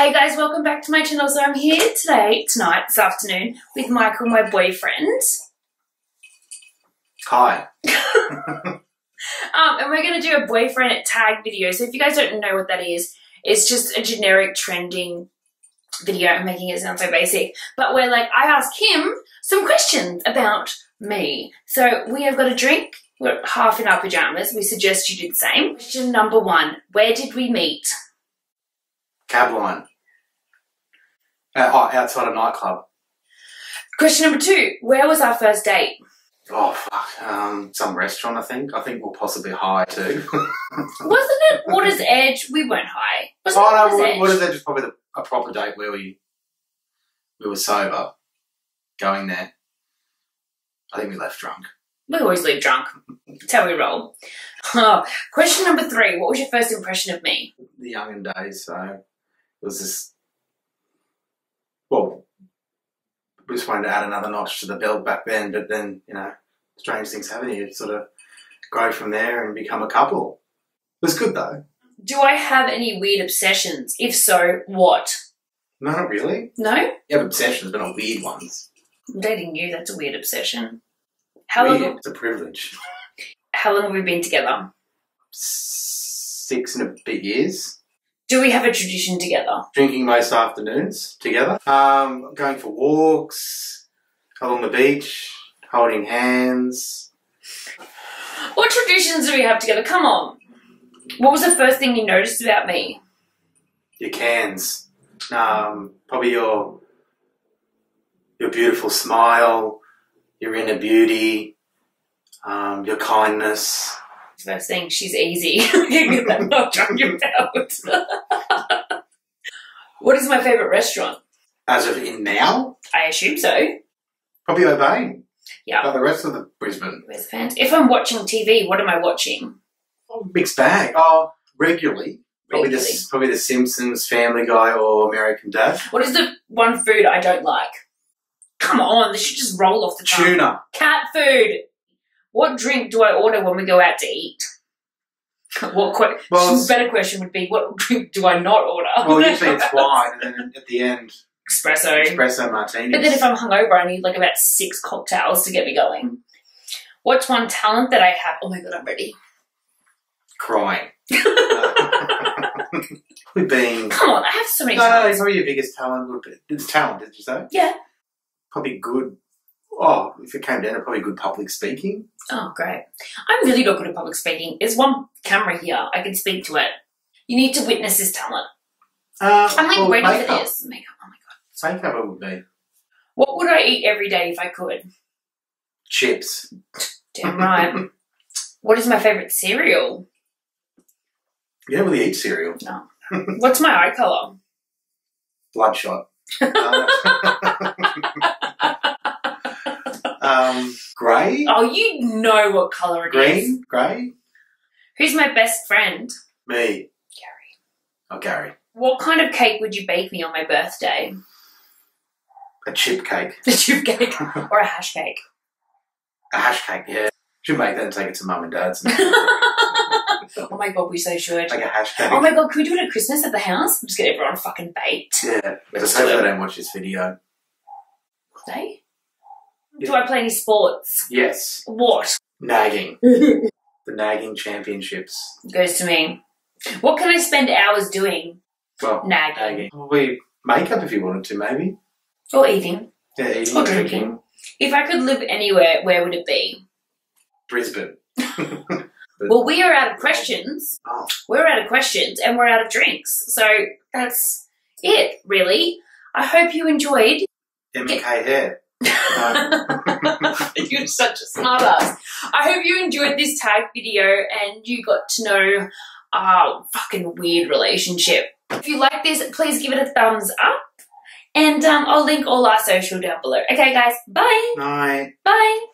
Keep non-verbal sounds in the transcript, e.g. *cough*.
Hey guys, welcome back to my channel. So I'm here today, tonight, this afternoon, with Michael, my boyfriend. Hi. *laughs* Um, and we're going to do a boyfriend tag video. So if you guys don't know what that is, it's just a generic trending video. I'm making it sound so basic. But where like I ask him some questions about me. So we have got a drink. We're half in our pajamas. We suggest you do the same. Question number one. Where did we meet? Cab line. Uh, oh, outside a nightclub. Question number two. Where was our first date? Oh, fuck. Um, some restaurant, I think. I think we'll possibly high too. *laughs* Wasn't it Water's Edge? We weren't high. Was oh, no, Water's Edge? is that? Just probably the, a proper date where we we were sober going there. I think we left drunk. We always leave drunk. That's how we roll. *laughs* Oh, question number three. What was your first impression of me? The youngin days, so was this. Well, we just wanted to add another notch to the belt back then, but then, you know, strange things happen. You sort of grow from there and become a couple. It was good though. Do I have any weird obsessions? If so, what? No, not really. No? You have obsessions, but not weird ones. I'm dating you. That's a weird obsession. How weird. long? It's a privilege. How long have we been together? Six and a bit years. Do we have a tradition together? Drinking most afternoons together. Um, going for walks along the beach, holding hands. What traditions do we have together? Come on. What was the first thing you noticed about me? Your cans. Um, probably your your beautiful smile, your inner beauty, um, your kindness. First thing, she's easy. Get that notch on your belt. what is my favourite restaurant? As of in now, I assume so. probably O'Bain. Yeah. Like the rest of the Brisbane. Where's the fans? If I'm watching TV, what am I watching? Oh, mixed bag. Oh, regularly. Probably Regularly. the probably the Simpsons, Family Guy, or American Dad. What is the one food I don't like? Come on, this should just roll off the tongue. Tuna. Cat food. What drink do I order when we go out to eat? *laughs* What que- Well, *laughs* better question would be what drink do I not order? Well, usually it's *laughs* wine, and then at the end, espresso. espresso martinis. But then if I'm hungover, I need like about six cocktails to get me going. Hmm. What's one talent that I have? Oh my god, I'm ready. crying. We've been. Come on, I have so many No, no, talents. probably your biggest talent would be it's talent. Did you say? Yeah. Probably good. Oh, if it came down to probably good public speaking. Oh, great. I'm really not good at public speaking. There's one camera here. I can speak to it. You need to witness this talent. Uh, I'm like well, ready makeup. for this. Makeup. Oh my god. Makeup it would be What would I eat every day if I could? chips. Damn right. *laughs* what is my favorite cereal? You don't really eat cereal. No. What's my eye color? Bloodshot. Uh, *laughs* *laughs* grey. Oh, you know what color it is. Green. Grey. Who's my best friend? Me. Gary. Oh, Gary. What kind of cake would you bake me on my birthday? A chip cake. *laughs* A chip cake or a hash cake? A hash cake. Yeah. Should make that and take it to mum and dad's. *laughs* *laughs* oh my god, we so should. Like a hash cake. Oh my god, could we do it at Christmas at the house? I'm Just get everyone fucking baked. Yeah. Let's Just they don't watch this video. Hey? Yeah. Do I play any sports? Yes. What? Nagging. *laughs* the nagging championships. Goes to me. What can I spend hours doing? Well, Nagging. nagging. We makeup if you wanted to, maybe. Or eating. Yeah, eating, Or drinking. If I could live anywhere, where would it be? Brisbane. *laughs* Well, we are out of questions. Oh. We're out of questions and we're out of drinks. So that's it, really. I hope you enjoyed. MK hair. *laughs* You're such a smart ass. I hope you enjoyed this tag video and you got to know our fucking weird relationship. If you like this, please give it a thumbs up. And um, I'll link all our social down below. Okay, guys, bye. Night. Bye.